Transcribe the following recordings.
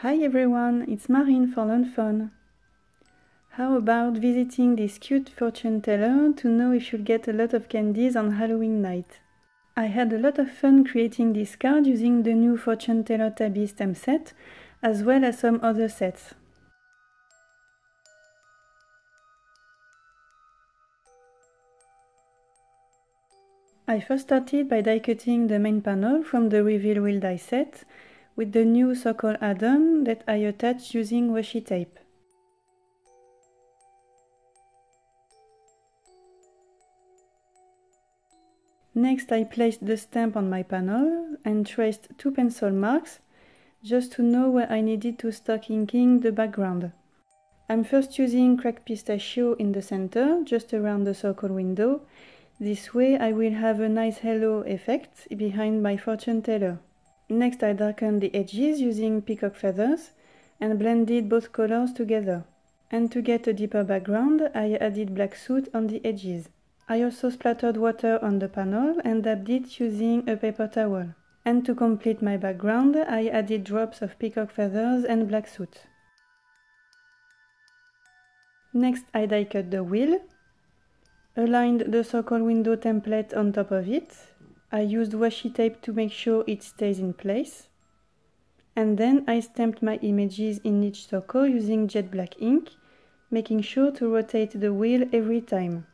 Hi everyone, it's Marine for Lawn Fawn. How about visiting this cute fortune teller to know if you'll get a lot of candies on Halloween night? I had a lot of fun creating this card using the new fortune teller tabby stamp set, as well as some other sets. I first started by die cutting the main panel from the Reveal Wheel die set with the new circle add-on that I attached using washi tape. Next I placed the stamp on my panel and traced two pencil marks just to know where I needed to start inking the background. I'm first using cracked pistachio in the center, just around the circle window. This way I will have a nice halo effect behind my fortune teller. Next I darkened the edges using peacock feathers and blended both colors together. And to get a deeper background, I added black soot on the edges. I also splattered water on the panel and dabbed it using a paper towel. And to complete my background, I added drops of peacock feathers and black soot. Next I die cut the wheel, aligned the circle window template on top of it, I used washi tape to make sure it stays in place. And then I stamped my images in each circle using jet black ink, making sure to rotate the wheel every time.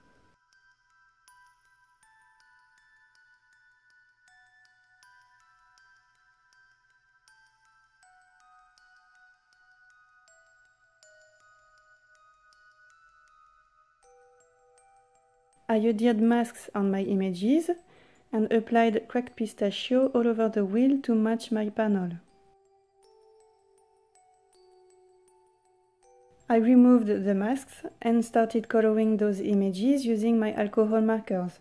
I adhered masks on my images and applied cracked pistachio all over the wheel to match my panel. I removed the masks and started coloring those images using my alcohol markers.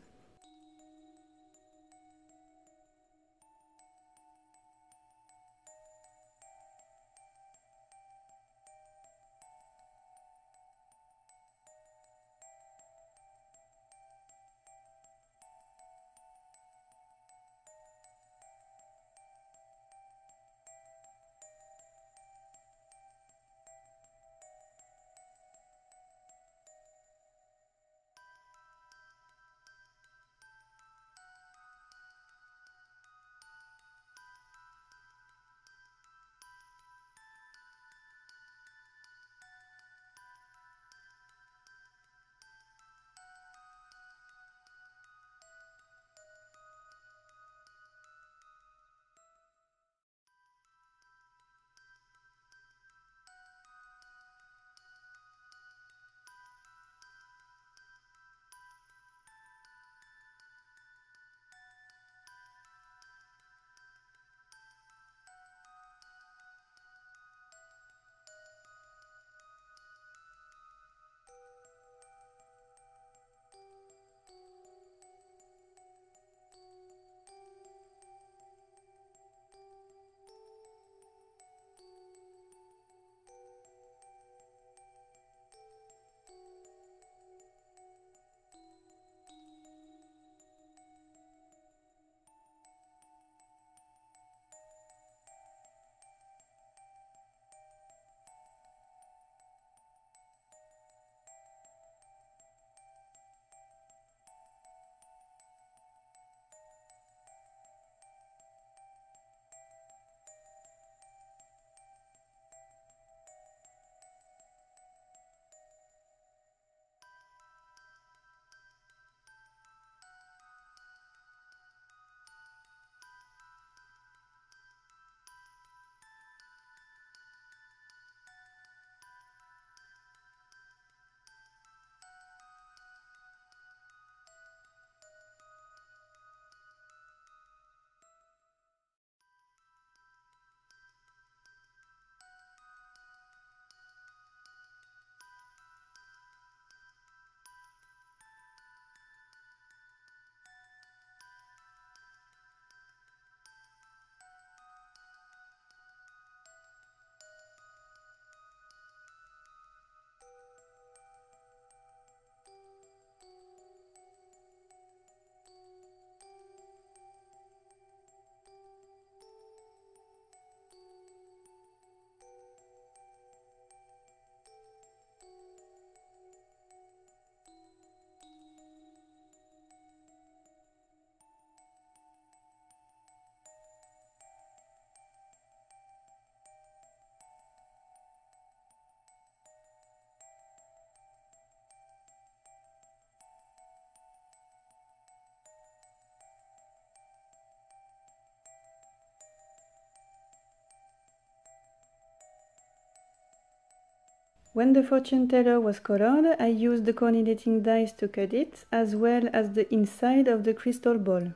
When the fortune teller was colored, I used the coordinating dies to cut it, as well as the inside of the crystal ball.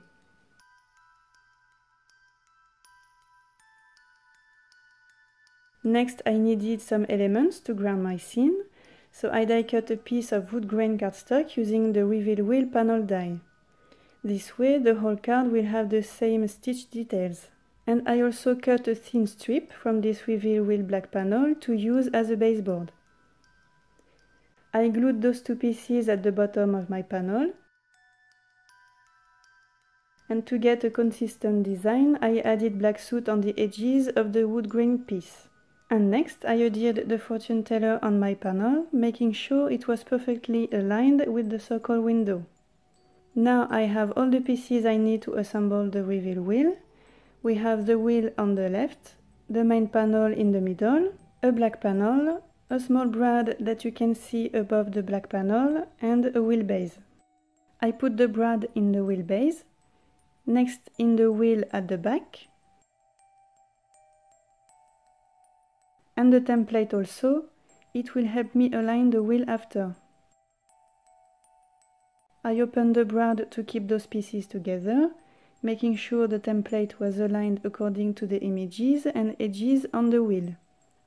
Next I needed some elements to ground my scene, so I die cut a piece of wood grain cardstock using the reveal wheel panel die. This way the whole card will have the same stitch details. And I also cut a thin strip from this reveal wheel black panel to use as a baseboard. I glued those two pieces at the bottom of my panel. And to get a consistent design, I added black soot on the edges of the wood grain piece. And next I adhered the fortune teller on my panel, making sure it was perfectly aligned with the circle window. Now I have all the pieces I need to assemble the reveal wheel. We have the wheel on the left, the main panel in the middle, a black panel, a small brad that you can see above the black panel, and a wheelbase. I put the brad in the wheelbase, next in the wheel at the back, and the template also, it will help me align the wheel after. I opened the brad to keep those pieces together, making sure the template was aligned according to the images and edges on the wheel.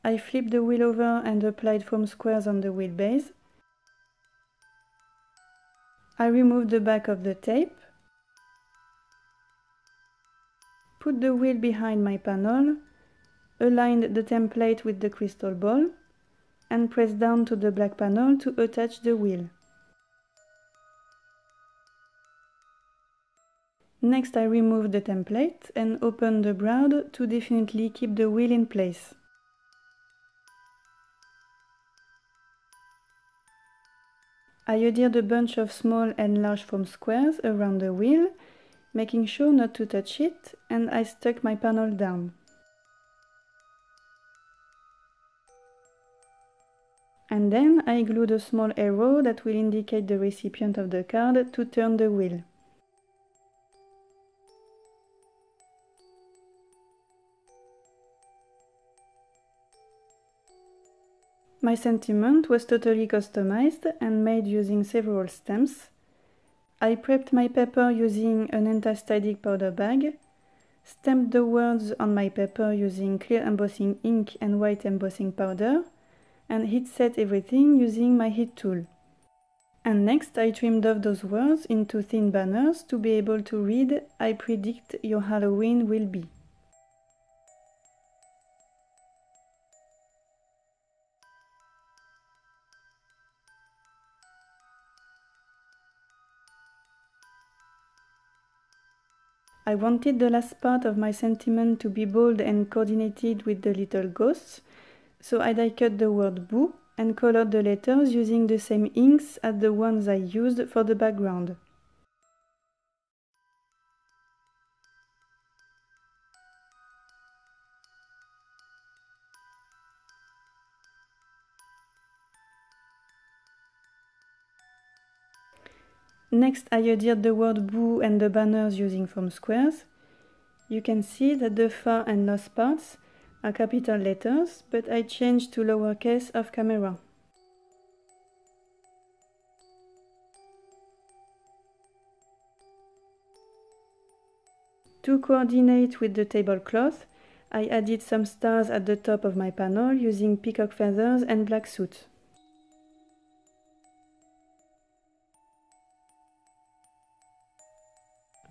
I flipped the wheel over and applied foam squares on the wheel base. I removed the back of the tape, put the wheel behind my panel aligned the template with the crystal ball and press down to the black panel to attach the wheel. Next I remove the template and open the brad to definitely keep the wheel in place. I adhered a bunch of small and large foam squares around the wheel, making sure not to touch it, and I stuck my panel down. and then I glued a small arrow that will indicate the recipient of the card to turn the wheel. My sentiment was totally customized and made using several stamps. I prepped my paper using an anti-static powder bag, stamped the words on my paper using clear embossing ink and white embossing powder, and heat set everything using my heat tool. And next I trimmed off those words into thin banners to be able to read I predict your Halloween will be. I wanted the last part of my sentiment to be bold and coordinated with the little ghosts, so I die cut the word boo and colored the letters using the same inks as the ones I used for the background. Next I added the word boo and the banners using foam squares. You can see that the far and lost parts are capital letters, but I changed to lowercase off camera. To coordinate with the tablecloth, I added some stars at the top of my panel using peacock feathers and black soot.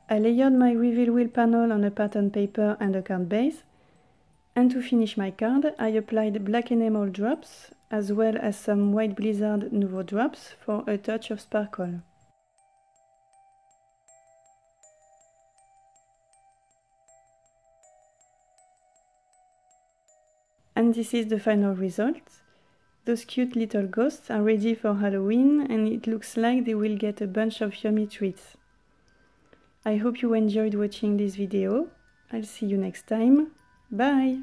I layered my reveal wheel panel on a pattern paper and a card base, and to finish my card, I applied black enamel drops as well as some white blizzard nuvo drops for a touch of sparkle. And this is the final result. Those cute little ghosts are ready for Halloween and it looks like they will get a bunch of yummy treats. I hope you enjoyed watching this video. I'll see you next time. Bye!